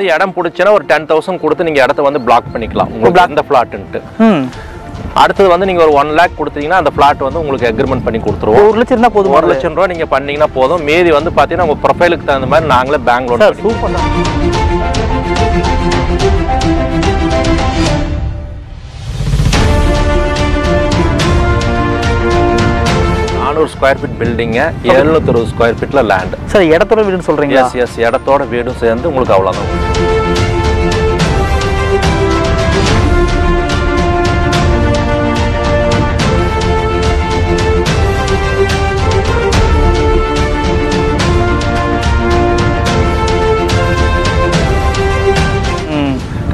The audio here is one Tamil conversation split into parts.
வந்து இடம் பிடிச்சுன்னா ஒரு டென் தௌசண்ட் கொடுத்து நீங்க இடத்த வந்து பிளாக் பண்ணிக்கலாம். உங்களுக்கு எந்த பிளாட்ன்ட்டு ம். அடுத்தது வந்து நீங்க ஒரு ஒன் லேக் கொடுத்தீங்கன்னா அந்த பிளாட் வந்து உங்களுக்கு அக்ரிமெண்ட் பண்ணி கொடுத்துருவோம். ஒரு லட்சம் இருந்தால் போதுமா ஒரு லட்சம் ரூபா நீங்க பண்ணீங்கன்னா போதும். மீதி வந்து பாத்தீங்கன்னா உங்க ப்ரொஃபைலுக்கு தகுந்த மாதிரி நாங்களே பேங்க் லோன் சூப்பர் நானூறு ஸ்கொயர் ஃபீட் பில்டிங்க எழுநூத்தி அறுபது ஸ்கொயர் ஃபீட்ல லேண்ட் சார் இடத்தோட வீடுன்னு சொல்றீங்களா? எஸ் எஸ் இடத்தோட வீடும் சேர்ந்து உங்களுக்கு அவ்வளோதான்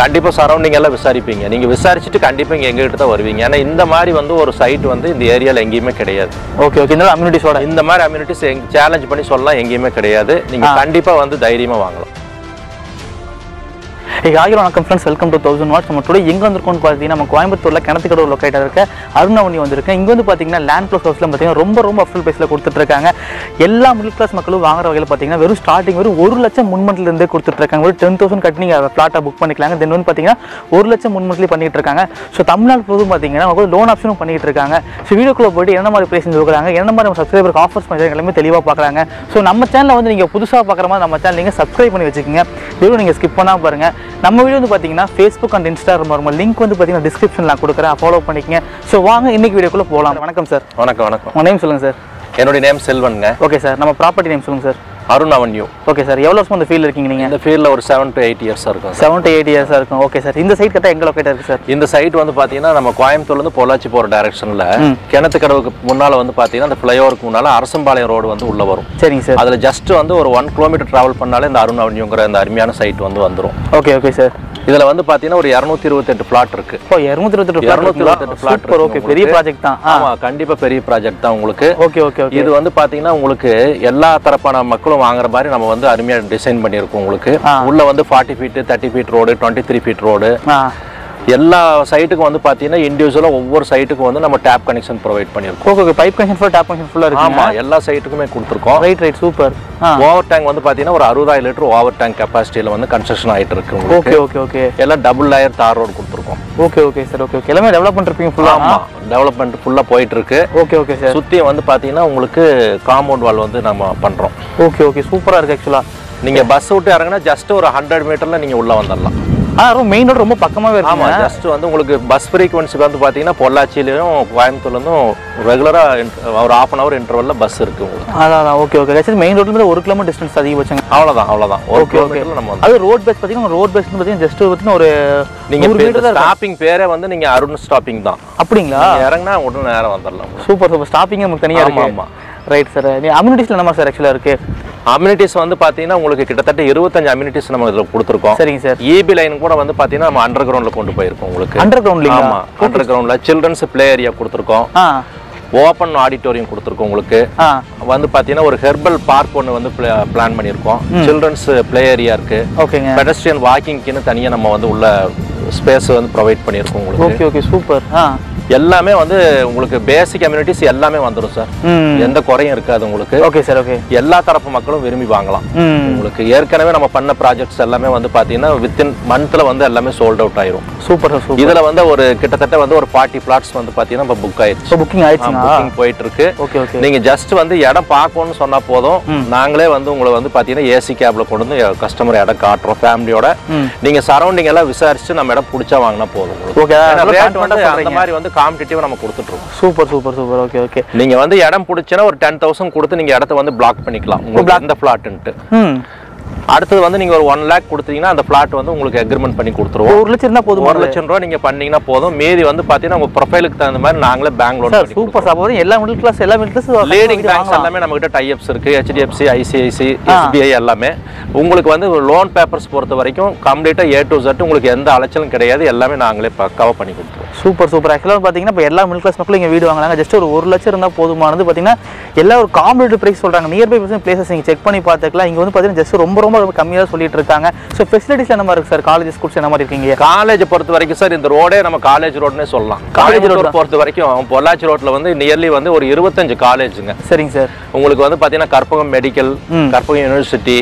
ம் கண்டிப்பா சரௌண்டிங் எல்லாம் விசாரிப்பீங்க. நீங்க விசாரிச்சுட்டு கண்டிப்பா இங்க எங்ககிட்ட தான் வருவீங்க. ஏன்னா இந்த மாதிரி வந்து ஒரு சைட் வந்து இந்த ஏரியால எங்கேயுமே கிடையாது. ஓகே ஓகே இந்த அம்யூனிட்டிஸோட இந்த மாதிரி அம்யூனிட்டிஸ் சேலஞ்ச் பண்ணி சொல்லலாம் எங்கேயுமே கிடையாது. நீங்க கண்டிப்பா வந்து தைரியமா வாங்கலாம். ஏய் ஆகிய வணக்கம் friends welcome to thousand watts நம்ம டுடே எங்கே வந்திருக்கோம்னு பார்த்தீங்கன்னா நம்ம கோயம்புத்தூரில் கிணத்துக்கடவு லொக்கேட்டாக இருக்க அருணாவணி வந்திருக்கேன். இங்கே வந்து பார்த்தீங்கன்னா லேண்ட் ப்ளஸ் ஹவுஸில் பார்த்தீங்கன்னா ரொம்ப ரொம்ப அஃபல் ப்ரைஸில் கொடுத்துட்ருக்காங்க. எல்லா மிடில் கிளாஸ் மக்களும் வாங்குற வகையில் பார்த்தீங்கன்னா வெறும் ஸ்டார்டிங் வெறும் ஒரு லட்சம் முன்மண்ட்லேருந்தே கொடுத்துட்ருக்காங்க. ஒரு டென் தௌசண்ட் கட்டி நீங்கள் ஃப்ளாட்டாக புக் பண்ணிக்கலாங்க. தென் வந்து பார்த்தீங்கன்னா ஒரு லட்சம் முன்மண்டிலே பண்ணிகிட்டு இருக்காங்க ஸோ தமிழ்நாடு போதும் பார்த்தீங்கன்னா அவங்க லோன் ஆப்ஷனும் பண்ணிகிட்டு இருக்காங்க ஸோ வீடியோக்குள்ளே போயிட்டு என்ன மாதிரி ப்ரைஸ் கொடுக்குறாங்க என்ன மாதிரி நம்ம சப்ஸ்கிரைபருக்கு ஆஃபர்ஸ் பண்ணுறாங்க எல்லாமே தெளிவாக பார்க்குறாங்க. ஸோ நம்ம சேனலில் வந்து நீங்கள் புதுசாக பார்க்குற மாதிரி நம்ம சேனல் நீங்கள் சப்ஸ்கிரைப் பண்ணி வச்சுக்கோங்க. வீடியோ நீங்கள் ஸ்கிப் பண்ணால் பாருங்கள் நம்ம வீடியோ வந்து பார்த்தீங்கன்னா ஃபேஸ்புக் அண்ட் இன்ஸ்டாகிராம் வரும் லிங்க் வந்து பார்த்தீங்கன்னா டிஸ்கிரிப்ஷனில் நான் கொடுக்குறேன். ஃபாலோ பண்ணிக்கங்க. ஸோ வாங்க இன்னைக்கு வீடியோக்குள்ளே போகலாம் வணக்கம் சார் வணக்கம் வணக்கம். உங்கள் நேம் சொல்லுங்கள் சார் என்னுடைய நேம் செல்வனுங்க. ஓகே சார் நம்ம ப்ராப்பர்ட்டி நேம் சொல்லுங்கள் sir Arun avenue okay sir எவ்வளோ வருஷம் அந்த ஃபீல்டு இருக்கீங்க நீங்கள் இந்த ஃபீல்டில் ஒரு செவன் டு எயிட் இயர்ஸ் இருக்கும் செவன் டு எயிட் இயர்ஸாக இருக்கும். ஓகே சார் இந்த சைட் கரெக்டாக எங்கே லொக்கேட்டாக இருக்குது சார் இந்த சைட் வந்து பாத்தீங்கன்னா நம்ம கோயம்புத்தூர்ல இருந்து பொள்ளாச்சி போற டைரக்ஷன்ல கிணத்து கடவுக்கு முன்னால வந்து பாத்தீங்கன்னா அந்த ஃபிளைஓவருக்கு முன்னால அரசம்பாளையம் ரோடு வந்து உள்ள வரும். சரிங்க சார் அதுல ஜஸ்ட் வந்து ஒரு ஒன் கிலோமீட்டர் டிராவல் பண்ணாலே இந்த அருண் அவன்யூங்கிற இந்த அருமையான சைட் வந்து வந்துரும். ஓகே ஓகே சார் இதுல வந்து பாத்தீங்கன்னா ஒரு இரநூத்தி இருபத்தெட்டு பிளாட் இருக்கு இப்போ இரநூத்தி இருபத்தெட்டு இருநூத்தி இருபத்தெட்டு பிளாட் ஓகே பெரிய ப்ராஜெக்ட் தான். ஆமா கண்டிப்பா பெரிய ப்ராஜெக்ட் தான் உங்களுக்கு. ஓகே ஓகே ஓகே இது வந்து பாத்தீங்கன்னா உங்களுக்கு எல்லா தரப்பான மக்களும் வாங்குற மாதிரி நம்ம வந்து அருமையா டிசைன் பண்ணியிருக்கோம் உங்களுக்கு. உள்ள வந்து forty feet thirty feet road twenty three feet road எல்லா சைட்டுக்கும் வந்து பாத்தீங்கன்னா இண்டிவிஜுவலாக ஒவ்வொரு சைட்டுக்கும் வந்து நம்ம டேப் கனெக்ஷன் ப்ரொவைட் பண்ணியிருக்கோம். Okay okay. பைப் கனெக்ஷன் ஃபுல்லாக டேப் கனெக்ஷன் ஃபுல்லாக இருக்கு ஆமா எல்லா சைட்டுக்குமே கொடுத்துருக்கோம். Right right super over tank வந்து பாத்தீங்கன்னா ஒரு அறுபதாயிரம் லிட்டர் ஓவர் டேங்க் கெப்பாசிட்டியில வந்து கன்ஸ்ட்ரக்ஷன் ஆயிட்டு இருக்கு ஓகே ஓகே ஓகே. எல்லாம் டபுள் லேயர் தார் ரோடு கொடுத்துருக்கோம். Okay okay sir okay okay. எல்லாமே டெவலப் பண்ணிருப்பீங்க ஃபுல்லாக ஆமா டெவலப்மெண்ட் ஃபுல்லா போயிட்டு இருக்கு ஓகே ஓகே சார் சுத்தி வந்து பாத்தீங்கன்னா உங்களுக்கு காம்பவுண்ட் வால் வந்து நம்ம பண்றோம். Okay okay. சூப்பராக இருக்குது ஆக்சுவலாக நீங்க பஸ் விட்டு இறங்குனா ஜஸ்ட் ஒரு ஹண்ட்ரட் மீட்டர்ல நீங்க உள்ள வந்துடலாம் ஆ ரொம்ப மெயின் ரோடு ரொம்ப பக்கமாகவே ஆமா இருக்குங்க ஜஸ்ட் வந்து உங்களுக்கு பஸ் ஃப்ரீக்வன்சி வந்து பாத்தீங்கன்னா பொள்ளாச்சியிலையும் கோயம்புத்தூர்ல இருந்தும் ரெகுலரா ஒரு half அன் அவர் இன்டர்வல்ல பஸ் இருக்கு உங்களுக்கு. அதான் ஓகே ஓகே ஆக்சுவலி மெயின் ரோட்லேருந்து ஒரு கிலோமீட்டர் டிஸ்டன்ஸ் அதிகபட்சங்க. அவ்வளவுதான் அவ்வளவுதான். ஒரு ஓகே ஓகே நம்ம அது ரோட் பேஸ் பார்த்தீங்கன்னா ரோட் பேஸ் பார்த்தீங்கன்னா ஜஸ்ட் பார்த்தீங்கன்னா ஒரு நீங்க நூறு மீட்டர் தான் ஸ்டாப்பிங் பேரே வந்து நீங்க அருண் ஸ்டாப்பிங் தான். அப்படிங்களா? இறங்குனா உடனே நேரம் வந்துடலாம். சூப்பர் சூப்பர் ஸ்டாப்பிங் நமக்கு தனியாக இருக்கு. ஆமா. ரைட் சார் அம்யூனிட்டிஸில் என்ன சார் ஆக்சுவலாக இருக்கு? அம்யூனிட்டிஸ் வந்து பாத்தீங்கன்னா உங்களுக்கு கிட்டத்தட்ட இருபத்தஞ்சு அம்யூனிட்டிஸ் நம்ம இதுல கொடுத்துருக்கோம். சரிங்க சார் இபி லைன் கூட வந்து பாத்தீங்கன்னா நம்ம அண்டர் கிரவுண்ட்ல கொண்டு போயிருக்கோம் உங்களுக்கு. அண்டர் கிரவுண்ட்லிங்களா ஆமா அண்டர் கிரவுண்ட்ல சில்ட்ரன்ஸ் பிளே ஏரியா கொடுத்துருக்கோம். ஓப்பன் ஆடிட்டோரியம் கொடுத்துருக்கோம் உங்களுக்கு. வந்து பாத்தீங்கன்னா ஒரு ஹெர்பல் பார்க் ஒன்று வந்து பிளான் பண்ணியிருக்கோம். சில்ட்ரன்ஸ் பிளே ஏரியா இருக்கு. ஓகேங்க. பெடஸ்ட்ரியன் வாக்கிங்க்குன்னு தனியா நம்ம வந்து உள்ள ஸ்பேஸ் வந்து ப்ரொவைட் பண்ணியிருக்கோம் உங்களுக்கு. Okay okay. சூப்பர் ஆ. எல்லாமே வந்து உங்களுக்கு பேசிக் கம்யூனிட்டிஸ் எல்லாமே வந்துடும் சார் எந்த குறையும் இருக்காது உங்களுக்கு. ஓகே சார் ஓகே எல்லா தரப்பு மக்களும் விரும்பி வாங்கலாம். உங்களுக்கு ஏற்கனவே நம்ம பண்ண ப்ராஜெக்ட்ஸ் எல்லாமே வந்து பாத்தீங்கன்னா வித்தின் மந்த்ல வந்து எல்லாமே சோல்ட் அவுட் ஆயிரும். சூப்பர் சார் இதுல வந்து ஒரு கிட்டத்தட்ட வந்து ஒரு ஃபார்ட்டி பிளாட்ஸ் வந்து பாத்தீங்கன்னா இப்போ புக் ஆயிடுச்சு. புக்கிங் ஆயிடுச்சுங்களா? புக்கிங் போயிட்டு இருக்கு ஓகே ஓகே நீங்க ஜஸ்ட் வந்து இடம் பார்க்கணும்னு சொன்னா போதும். நாங்களே வந்து உங்களை வந்து பாத்தீங்கன்னா ஏசி கேப்ல கொண்டு வந்து கஸ்டமர் இடம் காட்டுறோம் ஃபேமிலியோட ம். நீங்க சரௌண்டிங் எல்லாம் விசாரிச்சு நம்ம இடம் பிடிச்சா வாங்கினா போதும் ஓகே ரேட் வந்து அந்த மாதிரி வந்து காம்படிட்டிவா நம்ம கொடுத்துட்டு இருக்கோம் super super super okay okay நீங்க வந்து இடம் பிடிச்சுன்னா ஒரு டென் தௌசண்ட் கொடுத்து நீங்க இடத்த வந்து பிளாக் பண்ணிக்கலாம். உங்களுக்கு எந்த பிளாட்ன்ட்டு ம். அடுத்தது வந்து நீங்க ஒரு ஒன் லேக் கொடுத்தீங்கன்னா அந்த பிளாட் வந்து உங்களுக்கு அக்ரிமெண்ட் பண்ணி கொடுத்துருவோம். ஒரு லட்சம் இருந்தால் போதுமா ஒரு லட்சம் ரூபா நீங்க பண்ணீங்கன்னா போதும். மீதி வந்து பாத்தீங்கன்னா உங்க ப்ரொஃபைலுக்கு தகுந்த மாதிரி நாங்களே பேங்க் லோன் சூப்பர் சார். அப்போ எல்லா மிடில் கிளாஸ் எல்லா மிடில் கிளாஸ் லீடிங் பேங்க்ஸ் எல்லாமே நம்ம கிட்ட டைப்ஸ் இருக்கு ஹெச்டிஎஃப்சி ஐசிஐசி எஸ்பிஐ எல்லாமே. உங்களுக்கு வந்து லோன் பேப்பர்ஸ் பொறுத்த வரைக்கும் கம்ப்ளீட்டா ஏ டு Z உங்களுக்கு எந்த அலைச்சலும் கிடையாது. எல்லாமே நாங்களே பக்காவா பண்ணி கொடுத்துருவோம். சூப்பர் சூப்பர் ஆக்சுவலாக பார்த்தீங்கன்னா இப்போ எல்லா மிடில் கிளாஸ் மக்களும் இங்கே வீடு வாங்கினாங்க ஜஸ்ட் ஒரு ஒரு லட்சம் இருந்தால் போதுமானது. பார்த்தீங்கன்னா எல்லா ஒரு காம்படிட்டிவ் ப்ரைஸ் சொல்கிறாங்க நியர்பை பிளேசஸ் நீங்கள் செக் பண்ணி பார்த்துக்கலாம். இங்கே வந்து பார்த்தீங்கன்னா ஜஸ்ட் ரொம்ப ரொம்ப ரொம்ப ரொம்ப கம்மியாக சொல்லிட்டு இருக்காங்க. ஸோ ஃபெசிலிட்டிஸ் என்ன மாதிரி இருக்கு சார் காலேஜ் ஸ்கூல்ஸ் என்ன மாதிரி இருக்கீங்க? காலேஜ் பொறுத்த வரைக்கும் சார் இந்த ரோடே நம்ம காலேஜ் ரோட்னே சொல்லலாம். காலேஜ் ரோட் பொறுத்த வரைக்கும் பொள்ளாச்சி ரோட்ல வந்து நியர்லி வந்து ஒரு இருபத்தஞ்சு காலேஜுங்க சரிங்க சார் உங்களுக்கு வந்து பாத்தீங்கன்னா Karpagam medical. Karpagam university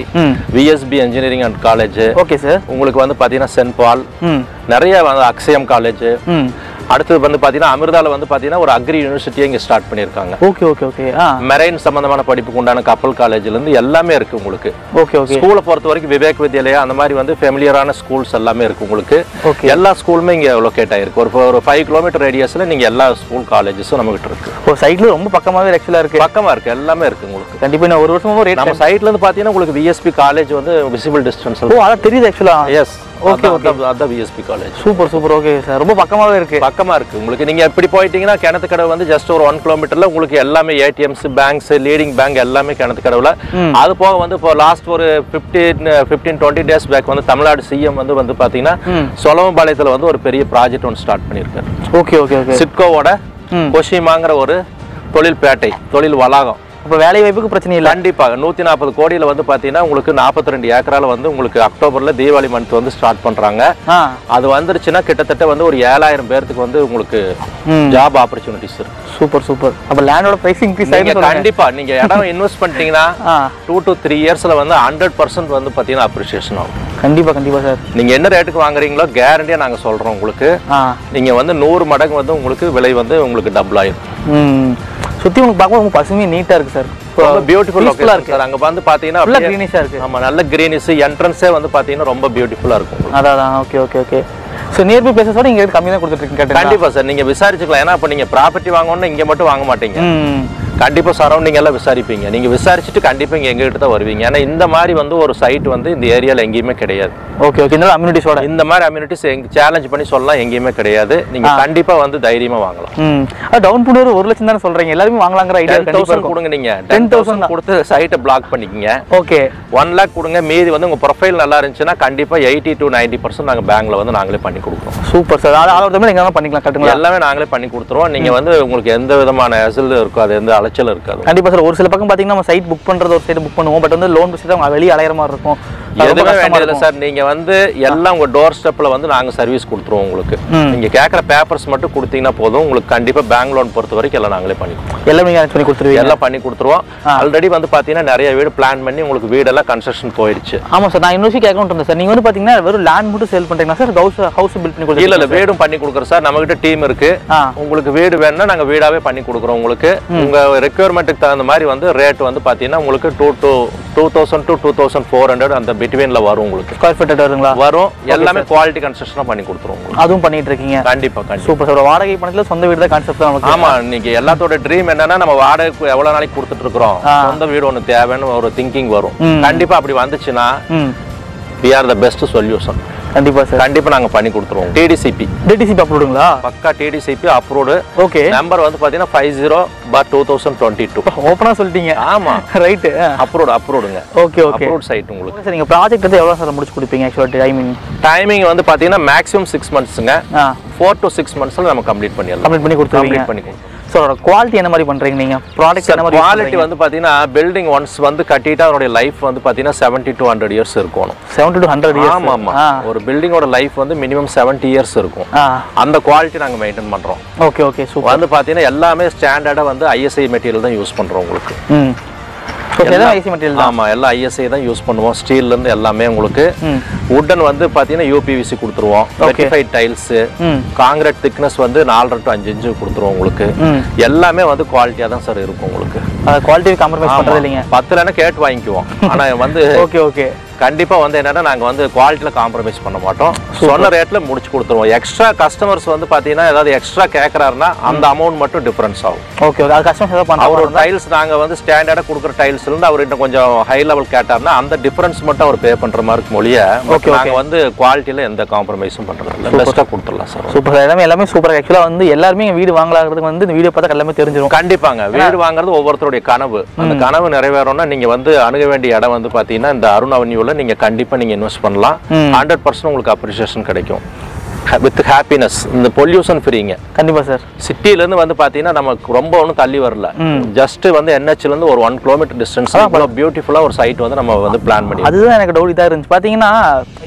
VSP engineering and college okay sir உங்களுக்கு வந்து பாத்தீங்கன்னா சென்ட் பால். நிறைய வந்து அக்ஸயம் காலேஜ் அடுத்தது வந்து பாத்தீங்கன்னா அமிர்தால வந்து பாத்தீங்கன்னா ஒரு அக்ரி யூனிவர்சிட்டியை இங்க ஸ்டார்ட் பண்ணியிருக்காங்க. Okay okay okay. மெரைன் சம்பந்தமான படிப்புக்கு உண்டான கப்பல் காலேஜ்ல இருந்து எல்லாமே இருக்கு உங்களுக்கு. Okay okay. ஸ்கூலை பொறுத்த வரைக்கும் விவேக் வித்யாலயா அந்த மாதிரி வந்து ஃபெமிலியரான ஸ்கூல்ஸ் எல்லாமே இருக்கு உங்களுக்கு. ஓகே. எல்லா ஸ்கூலுமே இங்க லொக்கேட் ஆயிருக்கு. ஒரு ஒரு ஃபைவ் கிலோமீட்டர் ரேடியஸ்ல நீங்க எல்லா ஸ்கூல் காலேஜஸும் நம்மகிட்ட இருக்கு. ஓ சைட்ல ரொம்ப பக்கமாவே ஆக்சுவலாக இருக்கு. பக்கமா இருக்கு. எல்லாமே இருக்கு உங்களுக்கு. கண்டிப்பா இன்னும் ஒரு வருஷமும் ரேட் நம்ம சைட்ல இருந்து பாத்தீங்கன்னா உங்களுக்கு விஎஸ்பி காலேஜ் வந்து விசிபிள் டிஸ்டன்ஸ் ஓ அதான் தெரியுது ஆக்சுவலாக எஸ் ஓகே அதான் VSP college super super okay sir ரொம்ப பக்கமாவே இருக்கு. பக்கமா இருக்கு. உங்களுக்கு நீங்க எப்படி போயிட்டீங்கன்னா கிணத்து கடை வந்து ஜஸ்ட் ஒரு ஒன் கிலோமீட்டர்ல உங்களுக்கு எல்லாமே ஏடிஎம்ஸ் பேங்க்ஸ் லீடிங் பேங்க் எல்லாமே கிணத்து கடவுல அது போக வந்து இப்போ லாஸ்ட் ஒரு fifteen fifteen twenty days back வந்து தமிழ்நாடு சிஎம் வந்து வந்து பாத்தீங்கன்னா ம். சொலவம்பாளையத்துல வந்து ஒரு பெரிய ப்ராஜெக்ட் ஒன்று ஸ்டார்ட் பண்ணியிருக்காரு. ஓகே ஓகே ஓகே சிட்கோவோட. கொஷிமாங்கிற ஒரு தொழில் பேட்டை தொழில் வளாகம். அப்போ வேலை வாய்ப்புக்கு பிரச்சனை இல்லை. கண்டிப்பாக. நூற்றி நாற்பது கோடியில் வந்து பார்த்தீங்கன்னா உங்களுக்கு நாற்பத்தி ரெண்டு ஏக்கரால வந்து உங்களுக்கு அக்டோபரில் தீபாவளி மந்த் வந்து ஸ்டார்ட் பண்ணுறாங்க அது வந்துருச்சுன்னா கிட்டத்தட்ட வந்து ஒரு ஏழாயிரம் பேர்த்துக்கு வந்து உங்களுக்கு ஜாப் ஆப்பர்ச்சுனிட்டிஸ் இருக்கு. Super super. அப்போ லேண்டோட பிரைஸ் இன்க்ரீஸ் ஆகிடும் கண்டிப்பா நீங்க இடம் இன்வெஸ்ட் பண்ணிட்டீங்கன்னா டூ டு த்ரீ இயர்ஸ்ல வந்து ஹண்ட்ரட் பர்சன்ட் வந்து பார்த்தீங்கன்னா அப்ரிசியேஷன் ஆகும். கண்டிப்பா கண்டிப்பா சார். நீங்க என்ன ரேட்டுக்கு வாங்குறீங்களோ கேரண்டியா நாங்க சொல்றோம் உங்களுக்கு. ஆ. நீங்க வந்து நூறு மடங்கு வந்து உங்களுக்கு விலை வந்து உங்களுக்கு டபுள் ஆயிடும் சுற்றி உங்களுக்கு பார்க்கும்போது பசுமையாக நீட்டாக இருக்கு சார் பியூட்டிஃபுல் லொகேஷன் சார் அங்க வந்து பாத்தீங்கன்னா அப்படியே- க்ரீனிஷாக இருக்கு. ஆமா நல்ல கிரீனிஸ் என்ட்ரன்ஸே வந்து பாத்தீங்கன்னா ரொம்ப பியூட்டிஃபுல்லா இருக்கும். அதான் okay okay okay so nearby பிளேசஸோட இங்கே கம்மி தான் கேட்டேன் கண்டிப்பா சார் நீங்க விசாரிச்சுக்கலாம். ஏன்னா இப்ப நீங்க ப்ராப்பர்ட்டி வாங்கணும்னா இங்க மட்டும் வாங்க மாட்டீங்க. கண்டிப்பா சரௌண்டிங் எல்லாம் விசாரிப்பீங்க. நீங்க விசாரிச்சுட்டு கண்டிப்பா இங்க எங்ககிட்ட தான் வருவீங்க. ஏன்னா இந்த மாதிரி வந்து ஒரு சைட் வந்து இந்த ஏரியால எங்கேயுமே கிடையாது. ஓகே ஓகே இந்த அம்யூனிட்டிஸோட இந்த மாதிரி அம்யூனிட்டிஸ் எங்க சேலஞ்ச் பண்ணி சொல்லலாம். எங்கேயுமே கிடையாது. நீங்க கண்டிப்பா வந்து தைரியமா வாங்கலாம். அது டவுன் பண்ணி ஒரு லட்சம் தானே சொல்கிறீங்க எல்லாருமே வாங்கலாங்கிற ஐடியா தௌசண்ட் கொடுங்க நீங்க. 10,000 டென் தௌசண்ட் கொடுத்து சைட்டை பிளாக் பண்ணிக்கங்க. ஓகே ஒன் லேக் கொடுங்க. மீதி வந்து உங்க ப்ரொஃபைல் நல்லா இருந்துச்சுன்னா கண்டிப்பா எயிட்டி டு நைன்டி பர்சன்ட் நாங்க பேங்க்ல வந்து நாங்களே பண்ணி கொடுக்குறோம். சூப்பர் சார் அது ஆள் ஒருத்தமே எங்கே பண்ணிக்கலாம் கட்டுங்களா? எல்லாமே நாங்களே பண்ணி கொடுத்துருவோம். நீங்க வந்து உங்களுக்கு எந்த விதமான அசல் இருக்கும் எந்த அலைச்சலும் இருக்காது. கண்டிப்பா சார் ஒரு சில பக்கம் பார்த்தீங்கன்னா நம்ம சைட் புக் பண்ணுறது ஒரு சைடு புக் பண்ணுவோம். பட் வந்து லோன் பேசி அவங்க வெளியே அலையிற மாதிரி இருக்கும். அது எதுவுமே வேண்டியதில்லை. சார். நீங்க வந்து எல்லாம் உங்க டோர் ஸ்டெப்ல வந்து நாங்க சர்வீஸ் கொடுத்துருவோம் உங்களுக்கு. ம். நீங்க கேட்குற பேப்பர்ஸ் மட்டும் கொடுத்தீங்கன்னா போதும். உங்களுக்கு கண்டிப்பா பேங்க் லோன் பொறுத்த வரைக்கும் எல்லாம் நாங்களே பண்ணி கொடுத்துருவோம். எல்லாமே நீங்கள் பண்ணி கொடுத்துருவீங்க? எல்லாம் பண்ணி கொடுத்துருவோம். ஆல்ரெடி வந்து பாத்தீங்கன்னா நிறைய வீடு பிளான் பண்ணி உங்களுக்கு வீடெல்லாம் கன்ஸ்ட்ரக்ஷன் போயிடுச்சு ஆமாம் சார் நான் இன்னொரு கேட்க இருந்தேன் சார். நீங்கள் வந்து பார்த்தீங்கன்னா வெறும் லேண்ட் மட்டும் சேல் பண்ணுறீங்களா சார்? ஹவுஸ் ஹவுஸ் பில்ட் பண்ணி இல்ல கொடுத்துருக்கீங்க இல்ல வீடும் பண்ணி கொடுக்குறோம் சார். நம்ம கிட்ட டீம் இருக்கு உங்களுக்கு வீடு வேணும்னா நாங்க வீடாவே பண்ணி கொடுக்குறோம் உங்களுக்கு. உங்க ரெக்குயர்மெண்ட்டுக்கு தகுந்த மாதிரி வந்து ரேட் வந்து பாத்தீங்கன்னா உங்களுக்கு two two two thousand to two thousand four hundred அந்த பிட்வீன்ல வரும் உங்களுக்கு. ஸ்கொயர் ஃபீட் வருங்களா வரும். எல்லாமே குவாலிட்டி கன்ஸ்ட்ரக்ஷனா பண்ணி கொடுத்துருவோம் அதுவும் பண்ணிட்டு இருக்கீங்க? கண்டிப்பா கண்டிப்பா. சூப்பர் சார் வாடகை பணத்தில் சொந்த வீடு தான் கான்செப்ட் தான் ஆமா இன்னைக்கு எல்லாத்தோட ட்ரீம் என்னன்னா நம்ம வாடகைக்கு எவ்வளவு நாளைக்கு கொடுத்துட்டு இருக்கிறோம். சொந்த வீடு ஒண்ணு தேவைன்னு ஒரு திங்கிங் வரும். ம். கண்டிப்பா அப்படி வந்துச்சுன்னா we are the best solution கண்டிப்பா சார். கண்டிப்பா நாங்க பண்ணி கொடுத்துருவோம். டிடிசிபி டிடிசி அப்ரூவ்டுங்களா பக்கா டிடிசிபி அப்ரூவ்டு ஓகே. நம்பர் வந்து பாத்தீங்கன்னா five zero four two thousand twenty two ஓப்பனாக சொல்லிட்டீங்க. ஆமா. ரைட்டு அப்ரூவ்டு அப்ரூவ்டுங்க ஓகே ஓகே. அப்ரூவ்ட் சைட் உங்களுக்கு. சார் நீங்கள் ப்ராஜெக்ட் வந்து எவ்வளோ சார் முடிச்சு கொடுப்பீங்க ஆக்சுவலாக மீன் டைமிங் வந்து பாத்தீங்கன்னா மேக்ஸிமம் சிக்ஸ் மந்த்ஸுங்க ஃபோர் டு சிக்ஸ் மந்த்ஸ்ல நம்ம கம்ப்ளீட் பண்ணிடலாம். கம்ப்ளீட் பண்ணி கொடுத்துருவீங்க. கம்ப்ளீட் பண்ணி கொடுத்துருவோம். ஸோ அதோட குவாலிட்டி என்ன மாதிரி பண்ணுறீங்க நீங்கள் ப்ராடக்ட் என்ன மாதிரி குவாலிட்டி வந்து பாத்தீங்கன்னா பில்டிங் ஒன்ஸ் வந்து கட்டிட்டா அதனுடைய லைஃப் வந்து பாத்தீங்கன்னா செவன்டி டு ஹண்ட்ரட் இயர்ஸ் இருக்கணும். செவன்டி டு ஹண்ட்ரட் இயர்ஸ் ஆமா ஆமா. ஆ. ஒரு பில்டிங்கோட லைஃப் வந்து மினிமம் செவன்டி இயர்ஸ் இருக்கும். அந்த குவாலிட்டி நாங்க மெயின்டைன் பண்றோம். ஓகே ஓகே சூப்பர் வந்து பாத்தீங்கன்னா எல்லாமே ஸ்டாண்டர்டா வந்து ஐஎஸ்ஐ மெட்டீரியல் தான் யூஸ் பண்றோம் உங்களுக்கு. ம் ஸோ எதாவது ஐசி மெட்டீரியல் தான். ஆமா எல்லாம் ஐஎஸ்ஐ தான் யூஸ் பண்ணுவோம். ஸ்டீல்ல இருந்து எல்லாமே உங்களுக்கு வுட்டன் வந்து பாத்தீங்கன்னா யூபிவிசி கொடுத்துருவோம். வெட்டிஃபைட் டைல்ஸ் காங்கிரீட் திக்னஸ் வந்து நாலரை டு அஞ்சு இன்ச்சு கொடுத்துருவோம் உங்களுக்கு. எல்லாமே வந்து குவாலிட்டியா தான் சார் இருக்கும் உங்களுக்கு. குவாலிட்டி காம்ப்ரமைஸ் பண்ணுறது இல்லைங்க. பத்துலன்னா கேட்டு வாங்கிக்குவோம். ஆனா வந்து ஓகே ஓகே கண்டிப்பா வந்து என்னன்னா நாங்க வந்து குவாலிட்டியில காம்ப்ரமைஸ் பண்ண மாட்டோம். சொன்ன ரேட்ல முடிச்சு கொடுத்துருவோம். எக்ஸ்ட்ரா கஸ்டமர்ஸ் வந்து பாத்தீங்கன்னா ஏதாவது எக்ஸ்ட்ரா கேக்குறாருன்னா அந்த அமௌண்ட் மட்டும் டிஃபரன்ஸ் ஆகும். ஓகே ஓகே அது கஸ்டமர்ஸ் ஏதாவது அவர் பண்ணுறோம் டைல்ஸ் நாங்க வந்து ஸ்டாண்டர்டா கொடுக்குற டைல்ஸ்ல இருந்து அவர் இன்னும் கொஞ்சம் ஹை லெவல் கேட்டாருன்னா அந்த டிஃபரன்ஸ் மட்டும் அவர் பே பண்ற மாதிரி இருக்கும் ஒழிய Okay, நாங்க வந்து குவாலிட்டியில எந்த காம்ப்ரமைஸும் பண்றது இல்லை பெஸ்ட்டாக கொடுத்துடலாம் சார் சூப்பர் எல்லாமே எல்லாமே சூப்பர் ஆக்சுவலாக வந்து எல்லாருமே வீடு வாங்கலாங்கிறதுக்கு வந்து இந்த வீடியோ பார்த்தா எல்லாமே தெரிஞ்சிடும் கண்டிப்பாங்க. வீடு வாங்குறது ஒவ்வொருத்தருடைய கனவு. அந்த கனவு நிறைவேறணும்னா நீங்க வந்து அணுக வேண்டிய இடம் வந்து பாத்தீங்கன்னா இந்த அருண் அவென்யூல நீங்க கண்டிப்பா நீங்க இன்வெஸ்ட் பண்ணலாம். ஹண்ட்ரட் பர்சன்ட் உங்களுக்கு அப்ரிசியேஷன் கிடைக்கும். வித் ஹாப்பினஸ் இந்த பொல்யூஷன் ஃப்ரீங்க கண்டிப்பா சார் சிட்டிலேருந்து வந்து பார்த்தீங்கன்னா நமக்கு ரொம்ப ஒன்றும் தள்ளி வரல. ஜஸ்ட் வந்து இருந்து ஒரு ஒன் கிலோமீட்டர் டிஸ்டன்ஸ் இவ்வளோ பியூட்டிஃபுல்லாக ஒரு சைட் வந்து நம்ம வந்து பிளான் பண்ணி அதுதான் எனக்கு டவுட் இதாக இருந்துச்சு. பார்த்தீங்கன்னா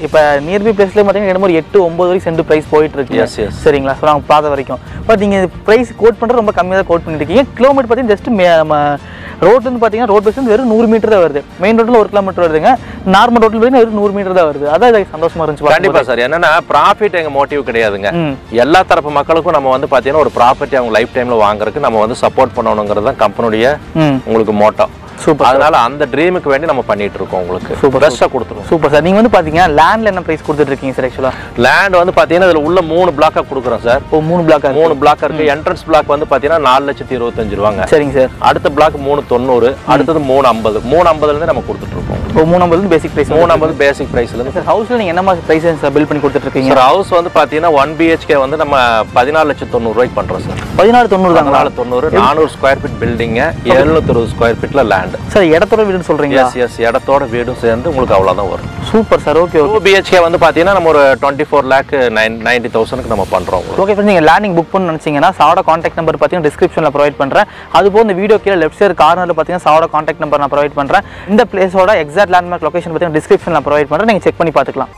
இப்போ நியர்பை பிளேஸ்ல பார்த்தீங்கன்னா இடமும் ஒரு எட்டு ஒன்பது வரைக்கும் சென்ட் ப்ரைஸ் போயிட்டு இருக்கு Yes, yes. சரிங்களா? ஸோ நாங்கள் பார்த்த வரைக்கும். பட் நீங்கள் ப்ரைஸ் கோட் பண்ணுறது ரொம்ப கம்மியாக தான் கோட் பண்ணிருக்கீங்க கிலோமீட்டர் பார்த்தீங்கன்னா ஜஸ்ட் ரோட்லேருந்து பார்த்தீங்கன்னா ரோட் பேஸ் வெறும் நூறு மீட்டர் தான் வருது. மெயின் ரோட்டில் ஒரு கிலோமீட்டர் வருதுங்க. நார்மல் ரோட்டில் பார்த்தீங்கன்னா வெறும் நூறு மீட்டர் தான் வருது. அதான் எனக்கு சந்தோஷமா இருந்துச்சு கண்டிப்பா சார். என்னன்னா ப்ராஃபிட் எங்க மோட்டிவ் கிடையாதுங்க. எல்லா தரப்பு மக்களுக்கும் நம்ம வந்து பாத்தீங்கன்னா ஒரு ப்ராப்பர்ட்டி அவங்க லைஃப் டைம்ல வாங்குறதுக்கு நம்ம வந்து சப்போர்ட் பண்ணணுங்கிறது தான் கம்பெனியுடைய உங்களுக்கு மோட்டோ சூப்பர் அதனால அந்த ட்ரீமுக்கு வேண்டி நம்ம பண்ணிட்டு இருக்கோம் உங்களுக்கு. Super, பெஸ்ட்டாக கொடுத்துருவோம். சூப்பர் சார் நீங்கள் வந்து பார்த்தீங்கன்னா லேண்டில் என்ன ப்ரைஸ் கொடுத்துட்டு இருக்கீங்க சார் ஆக்சுவலாக லேண்ட் வந்து பாத்தீங்கன்னா இதுல உள்ள மூணு பிளாக்கா கொடுக்குறோம் சார் இப்போ மூணு பிளாக் மூணு பிளாக் இருக்கு. என்ட்ரன்ஸ் பிளாக் வந்து பாத்தீங்கன்னா நாலு லட்சத்தி இருபத்தஞ்சு ரூபாங்க. சரிங்க சார் அடுத்த பிளாக் மூணு தொண்ணூறு அடுத்தது மூணு ஐம்பது. மூணு ஐம்பதுல இருந்து நம்ம கொடுத்துட்டு இருக்கோம் இப்போ மூணு ஐம்பது பேசிக் ப்ரைஸ் மூணு ஐம்பது பேசிக் பிரைஸ்ல இருந்து சார் ஹவுஸில் நீங்கள் என்ன மாதிரி ப்ரைஸ் சார் பில் பண்ணி கொடுத்துட்டு இருக்கீங்க சார் ஹவுஸ் வந்து பாத்தீங்கன்னா ஒன் பிஹெச்கே வந்து நம்ம பதினாலு லட்சத்தி தொண்ணூறு ரூபாய்க்கு பண்றோம் சார் பதினாறு தொண்ணூறு தாங்களா? பதினாலு தொண்ணூறு நானூறு ஸ்கொயர் ஃபீட் பில்டிங்க எழுநூத்தி ஸ்கொயர் ஃபீட்ல லேண்ட் சார் இடத்தோட வீடுன்னு சொல்கிறீங்களா எஸ் எஸ் இடத்தோட வீடும் சேர்ந்து உங்களுக்கு அவ்வளோதான் வரும். Super sir. Okay two BHK வந்து பார்த்தீங்கன்னா நம்ம ஒரு twenty four lakh nine ninety தௌசண்ட்க்கு நம்ம பண்ணுறோம் ஓகே ஃப்ரெண்ட்ஸ் நீங்கள் லேண்டிங் புக் பண்ணு நினச்சிங்கன்னா சாவோட காண்டாக்ட் நம்பர் பார்த்தீங்கன்னா டிஸ்கிரிப்ஷனில் ப்ரொவைட் பண்ணுறேன் அதுபோல் இந்த வீடியோ கீழே லெஃப்ட் சைடு கார்னரில் பார்த்தீங்கன்னா சாவோட காண்டாக்ட் நம்பர் நான் ப்ரொவைட் பண்ணுறேன் இந்த பிளேஸோட எக்ஸாக்ட் லேண்ட்மார்க் லொகேஷன் பார்த்தீங்கன்னா டிஸ்கிரிப்ஷனில் ப்ரொவைட் பண்ணுறேன் நீங்கள் செக் பண்ணி பார்த்துக்கலாம்